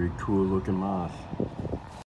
very cool looking moth.